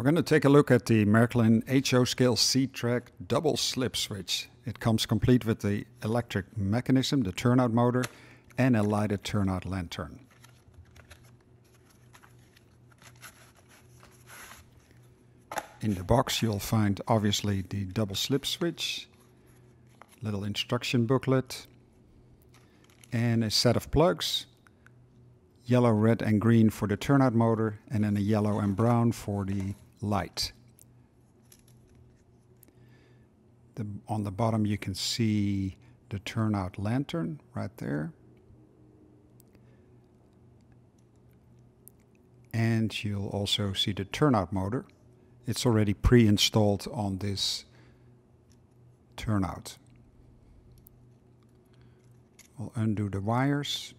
We're going to take a look at the Märklin HO Scale C-Track double slip switch. It comes complete with the electric mechanism, the turnout motor, and a lighted turnout lantern. In the box you'll find obviously the double slip switch, little instruction booklet, and a set of plugs yellow, red, and green for the turnout motor, and then a yellow and brown for the light. The, on the bottom you can see the turnout lantern right there. And you'll also see the turnout motor. It's already pre-installed on this turnout. I'll undo the wires.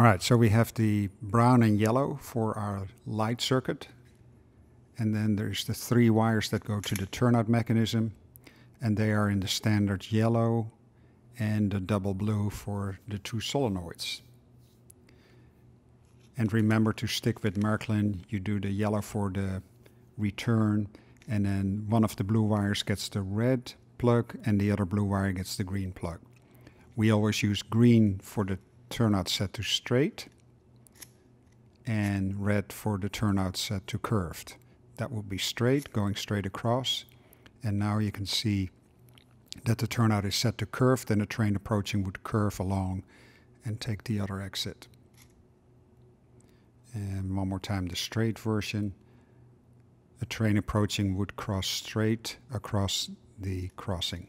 All right, so we have the brown and yellow for our light circuit. And then there's the three wires that go to the turnout mechanism. And they are in the standard yellow and the double blue for the two solenoids. And remember to stick with Märklin. You do the yellow for the return. And then one of the blue wires gets the red plug and the other blue wire gets the green plug. We always use green for the turnout set to straight and red for the turnout set to curved. That will be straight, going straight across. And now you can see that the turnout is set to curved then the train approaching would curve along and take the other exit. And one more time the straight version. A train approaching would cross straight across the crossing.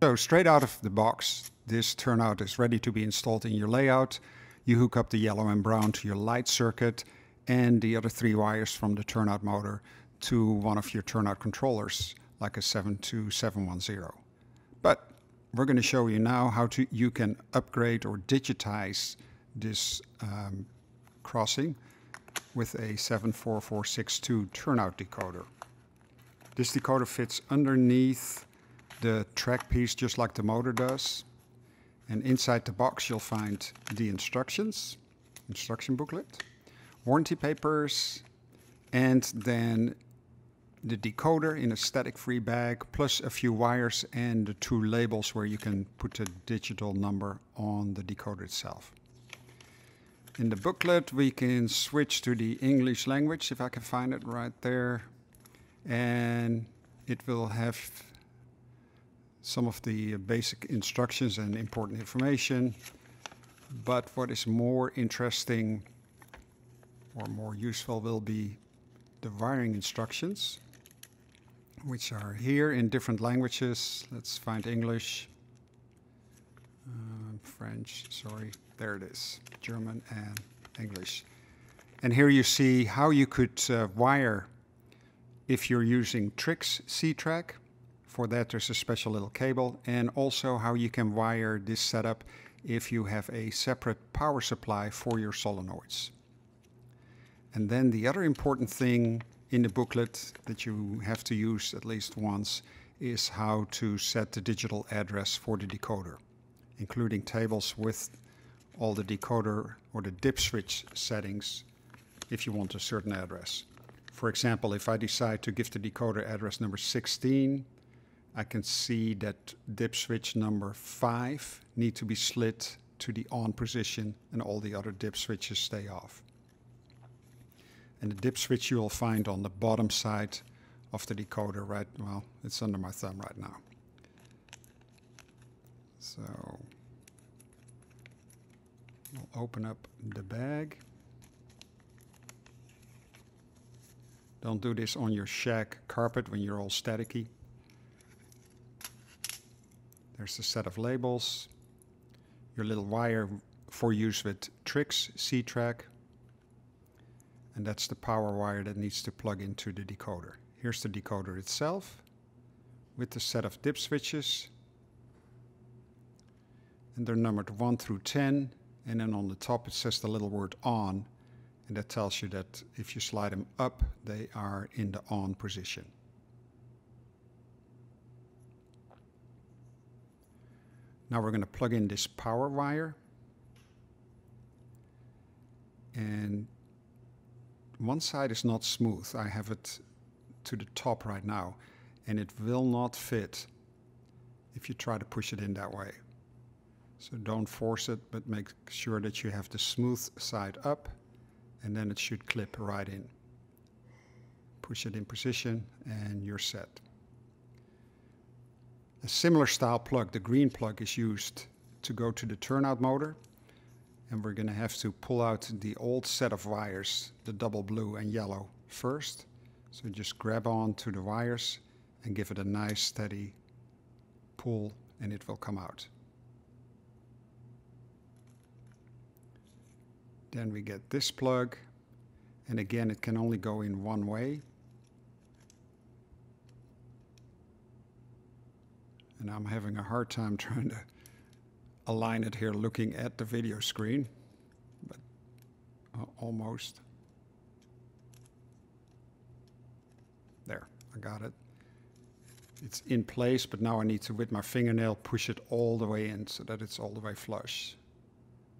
So straight out of the box, this turnout is ready to be installed in your layout. You hook up the yellow and brown to your light circuit and the other three wires from the turnout motor to one of your turnout controllers, like a 72710. But we're going to show you now how to you can upgrade or digitize this um, crossing with a 74462 turnout decoder. This decoder fits underneath track piece just like the motor does. And inside the box you'll find the instructions, instruction booklet, warranty papers, and then the decoder in a static-free bag, plus a few wires and the two labels where you can put a digital number on the decoder itself. In the booklet we can switch to the English language, if I can find it right there. And it will have some of the basic instructions and important information. But what is more interesting or more useful will be the wiring instructions, which are here in different languages. Let's find English, uh, French, sorry, there it is, German and English. And here you see how you could uh, wire if you're using Trix C-Track for that, there's a special little cable and also how you can wire this setup if you have a separate power supply for your solenoids. And then the other important thing in the booklet that you have to use at least once is how to set the digital address for the decoder, including tables with all the decoder or the dip switch settings if you want a certain address. For example, if I decide to give the decoder address number 16, I can see that dip switch number 5 need to be slid to the on position and all the other dip switches stay off. And the dip switch you will find on the bottom side of the decoder right, well, it's under my thumb right now. So we'll open up the bag. Don't do this on your shag carpet when you're all staticky. There's a set of labels, your little wire for use with Trix C-Track, and that's the power wire that needs to plug into the decoder. Here's the decoder itself with the set of dip switches. And they're numbered 1 through 10 and then on the top it says the little word on. And that tells you that if you slide them up they are in the on position. Now we're going to plug in this power wire and one side is not smooth. I have it to the top right now and it will not fit if you try to push it in that way. So don't force it, but make sure that you have the smooth side up and then it should clip right in. Push it in position and you're set. A similar style plug, the green plug, is used to go to the turnout motor. And we're going to have to pull out the old set of wires, the double blue and yellow first. So just grab on to the wires and give it a nice steady pull and it will come out. Then we get this plug and again it can only go in one way. And I'm having a hard time trying to align it here looking at the video screen, but uh, almost. There, I got it. It's in place, but now I need to, with my fingernail, push it all the way in so that it's all the way flush.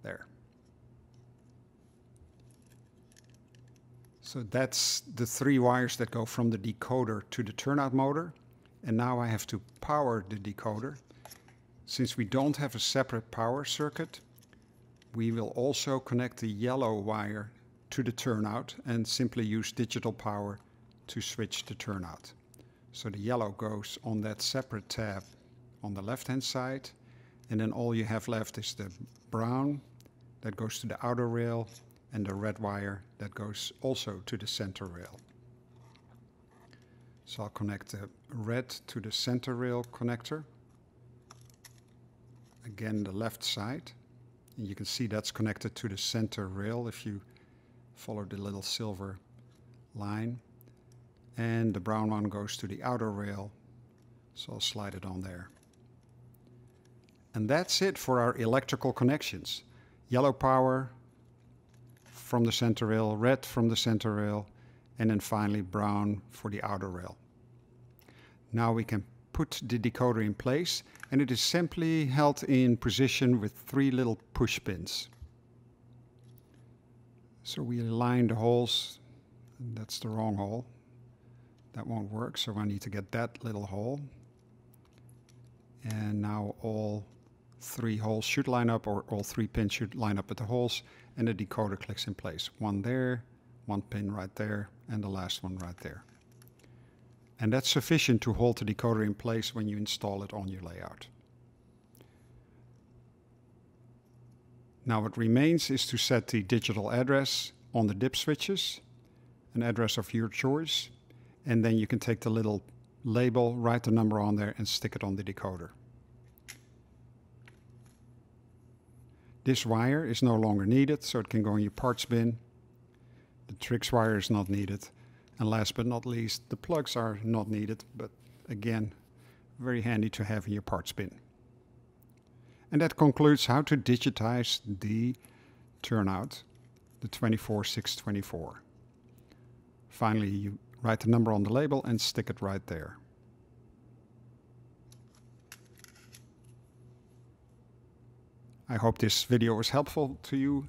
There. So that's the three wires that go from the decoder to the turnout motor. And now I have to power the decoder. Since we don't have a separate power circuit, we will also connect the yellow wire to the turnout and simply use digital power to switch the turnout. So the yellow goes on that separate tab on the left hand side and then all you have left is the brown that goes to the outer rail and the red wire that goes also to the center rail. So I'll connect the red to the center rail connector again the left side. And you can see that's connected to the center rail if you follow the little silver line. And the brown one goes to the outer rail. So I'll slide it on there. And that's it for our electrical connections. Yellow power from the center rail, red from the center rail, and then finally brown for the outer rail. Now we can put the decoder in place and it is simply held in position with three little push pins. So we align the holes, that's the wrong hole. That won't work, so I need to get that little hole. And now all three holes should line up, or all three pins should line up with the holes, and the decoder clicks in place. One there, one pin right there, and the last one right there. And that's sufficient to hold the decoder in place when you install it on your layout. Now what remains is to set the digital address on the dip switches, an address of your choice, and then you can take the little label, write the number on there and stick it on the decoder. This wire is no longer needed, so it can go in your parts bin. The Trix wire is not needed. And last but not least, the plugs are not needed, but again, very handy to have in your parts bin. And that concludes how to digitize the turnout, the 24624. Finally, you write the number on the label and stick it right there. I hope this video was helpful to you.